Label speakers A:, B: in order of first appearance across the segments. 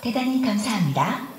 A: 대단히 감사합니다.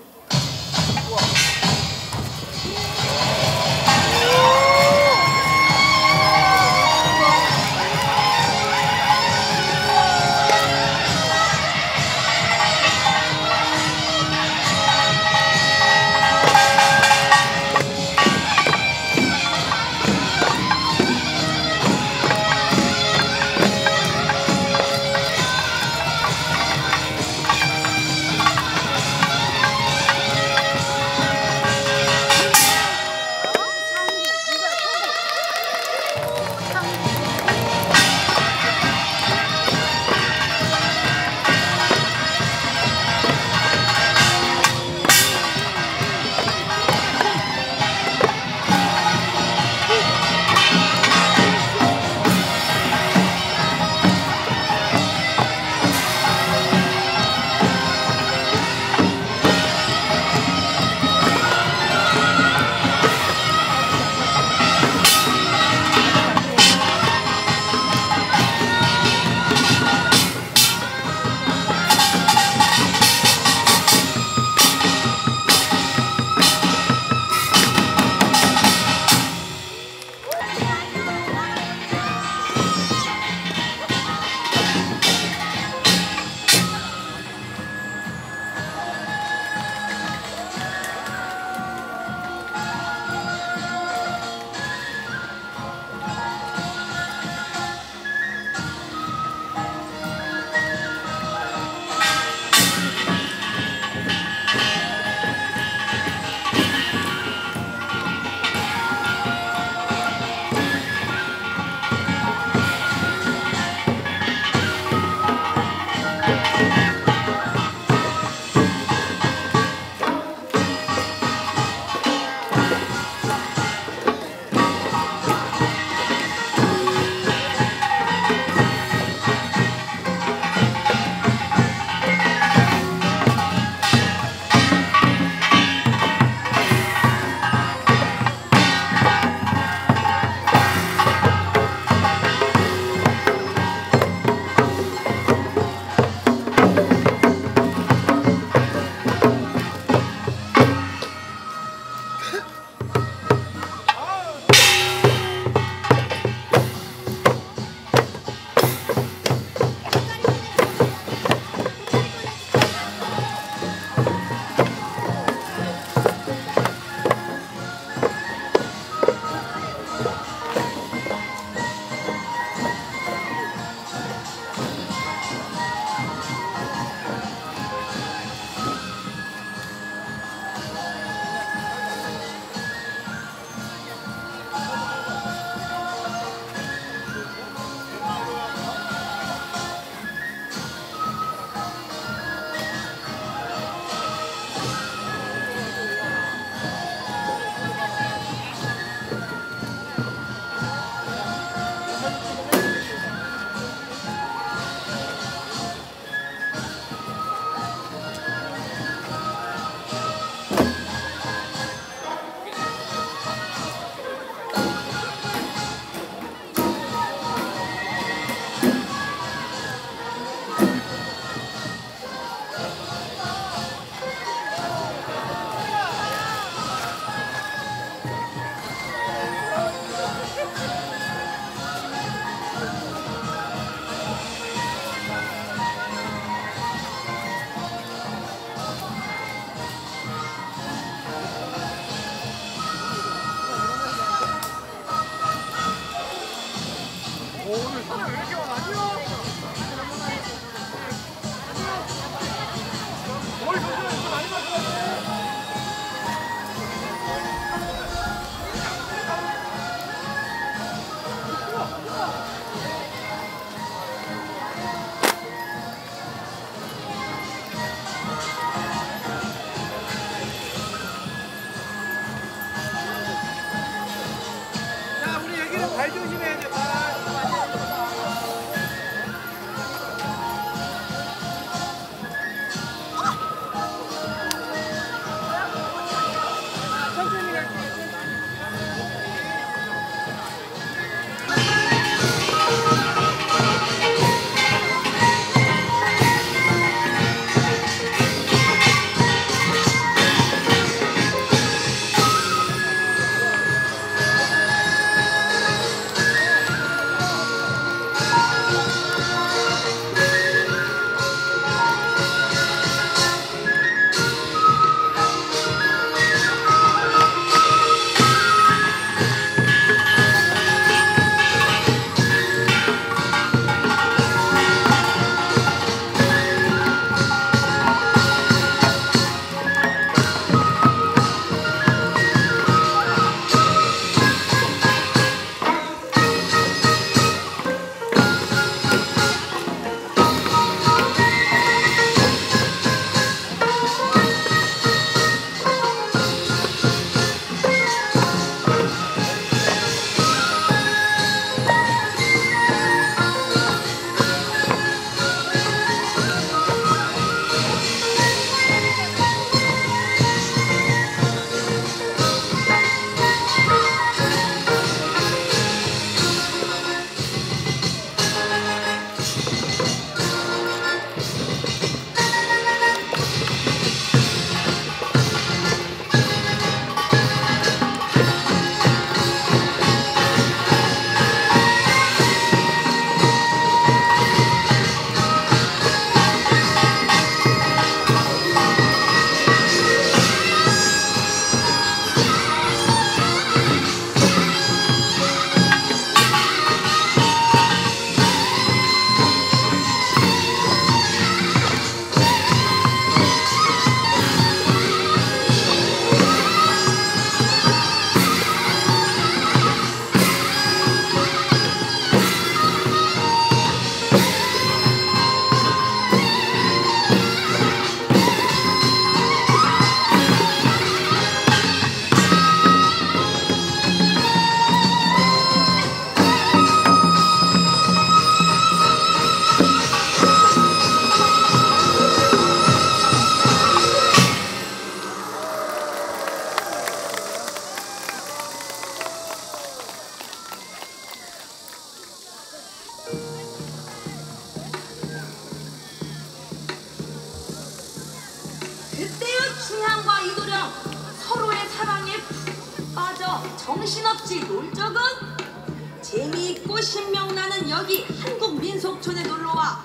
B: 여기 한국 민속촌에 놀러와.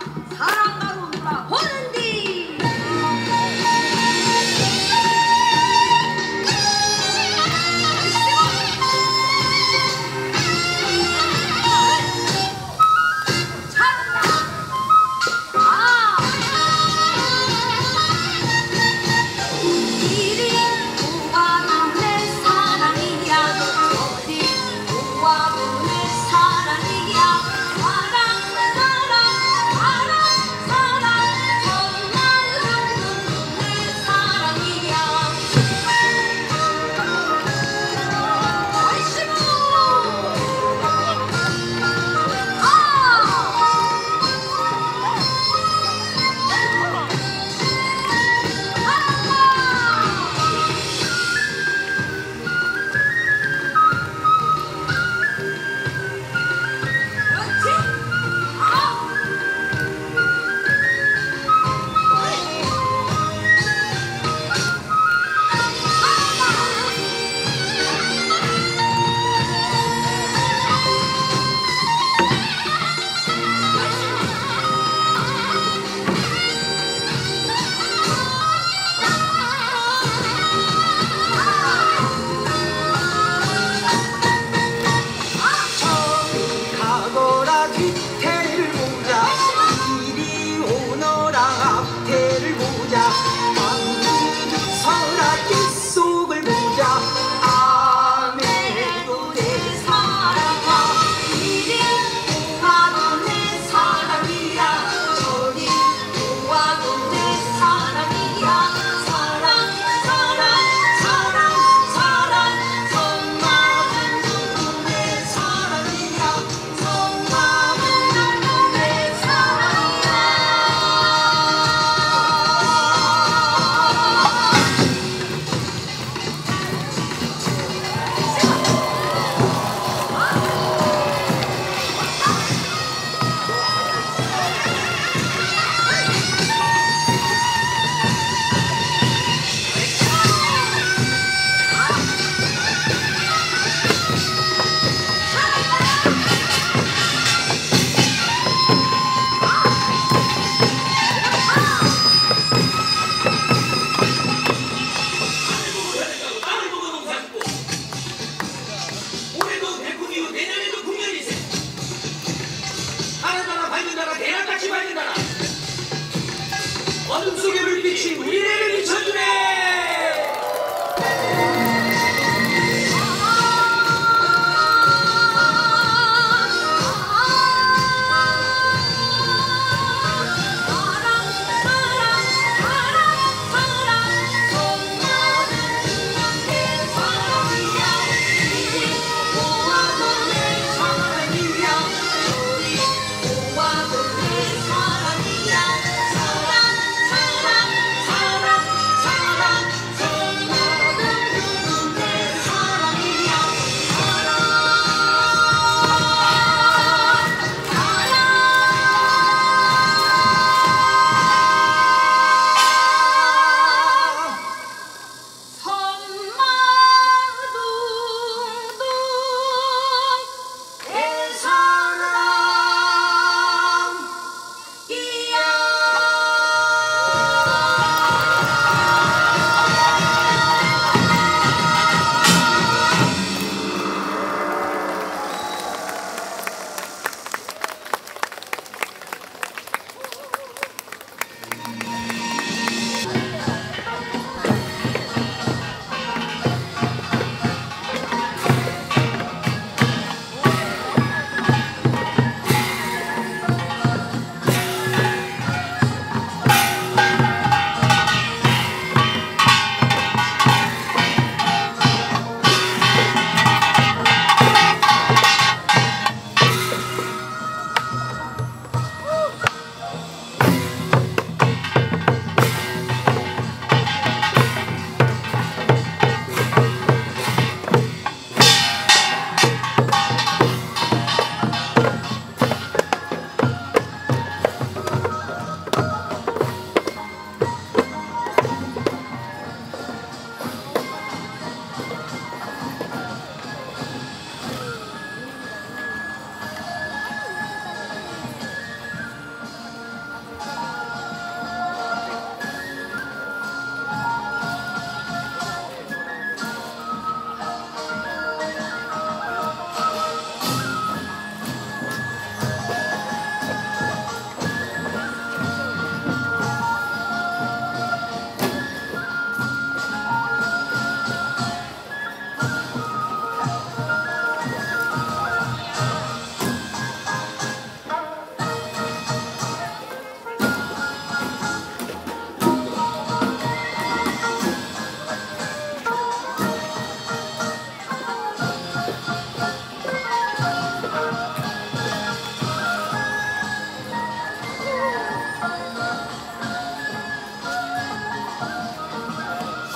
C: Aklımızı gömüldüğü için yine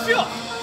C: 不要。